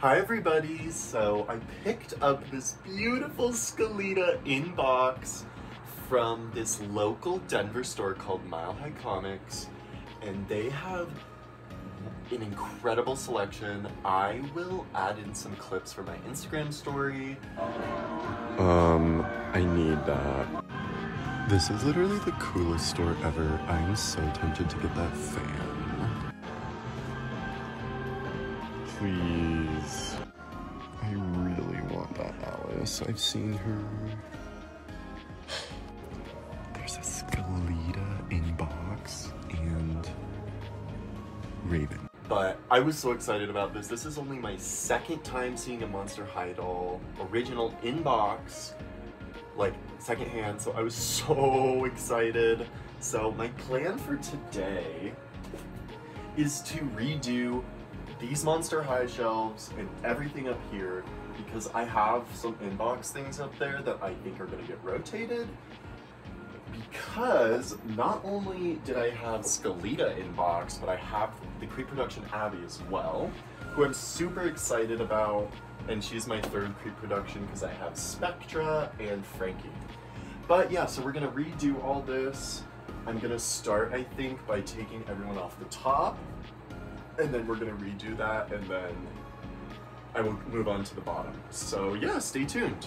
Hi everybody! So I picked up this beautiful Skelita inbox from this local Denver store called Mile High Comics and they have an incredible selection. I will add in some clips for my Instagram story. Um, I need that. This is literally the coolest store ever. I'm so tempted to get that fan. Please. Alice. I've seen her. There's a Skelita inbox and Raven. But I was so excited about this. This is only my second time seeing a Monster High doll original inbox, like secondhand, so I was so excited. So my plan for today is to redo these Monster High shelves and everything up here because I have some inbox things up there that I think are gonna get rotated because not only did I have Skelita inbox, but I have the pre-production Abbey as well, who I'm super excited about, and she's my third pre-production because I have Spectra and Frankie. But yeah, so we're gonna redo all this. I'm gonna start, I think, by taking everyone off the top, and then we're gonna redo that, and then I will move on to the bottom. So yeah, stay tuned.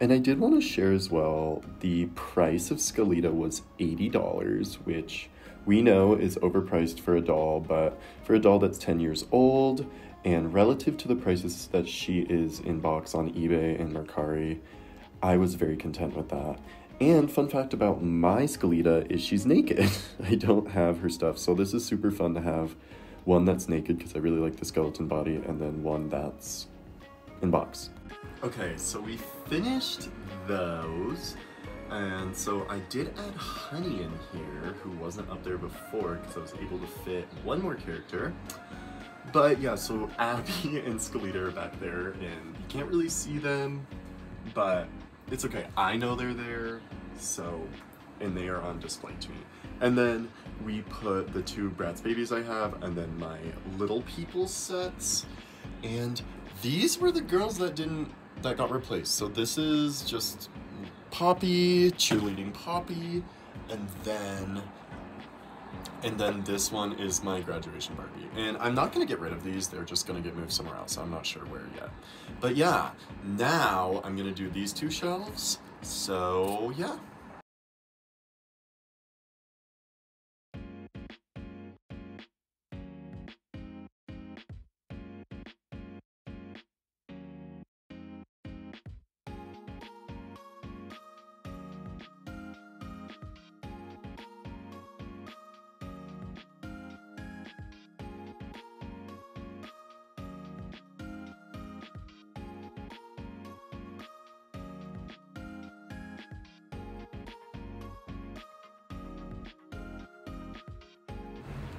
And I did want to share as well the price of Skelita was $80, which we know is overpriced for a doll, but for a doll that's 10 years old and relative to the prices that she is in box on eBay and Mercari, I was very content with that. And fun fact about my Skelita is she's naked. I don't have her stuff, so this is super fun to have one that's naked because I really like the skeleton body, and then one that's in box. Okay, so we finished those. And so I did add Honey in here, who wasn't up there before because I was able to fit one more character. But yeah, so Abbey and Skelita are back there and you can't really see them, but it's okay. I know they're there, so, and they are on display to me. And then we put the two Bratz babies I have and then my Little People sets. And these were the girls that didn't that got replaced. So this is just Poppy, cheerleading Poppy, and then and then this one is my graduation Barbie. And I'm not gonna get rid of these, they're just gonna get moved somewhere else. I'm not sure where yet. But yeah, now I'm gonna do these two shelves. So yeah.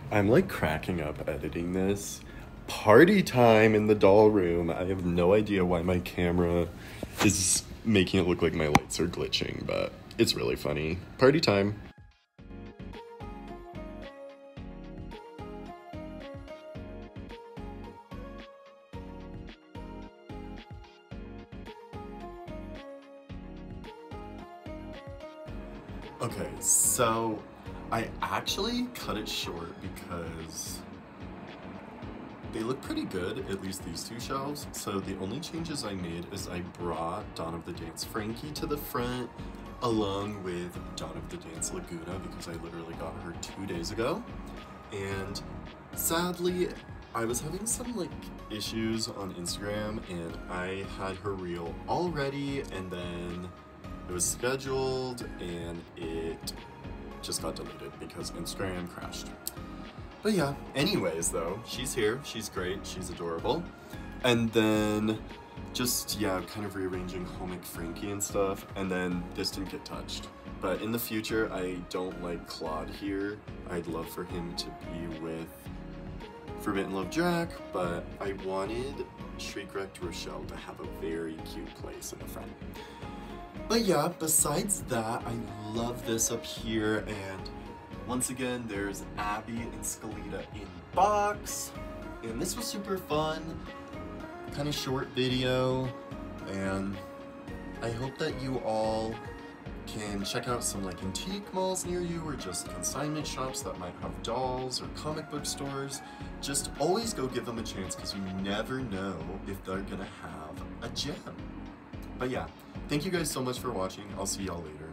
I'm like cracking up editing this. Party time in the doll room. I have no idea why my camera is making it look like my lights are glitching, but it's really funny. Party time. Okay, so I actually cut it short because they look pretty good, at least these two shelves. So the only changes I made is I brought Dawn of the Dance Frankie to the front along with Dawn of the Dance Laguna because I literally got her two days ago. And sadly, I was having some like issues on Instagram and I had her reel already and then it was scheduled and it just got deleted because Instagram crashed. But yeah, anyways though, she's here, she's great, she's adorable. And then just, yeah, kind of rearranging Homic Frankie and stuff, and then this didn't get touched. But in the future, I don't like Clawd here. I'd love for him to be with Forbidden Love Jack, but I wanted Shriekwrecked Rochelle to have a very cute place in the front. But yeah, besides that, I love this up here and Once again, there's Abbey and Skelita in box. And this was super fun, kind of short video. And I hope that you all can check out some like antique malls near you or just consignment shops that might have dolls or comic book stores. Just always go give them a chance because you never know if they're gonna have a gem. But yeah, thank you guys so much for watching. I'll see y'all later.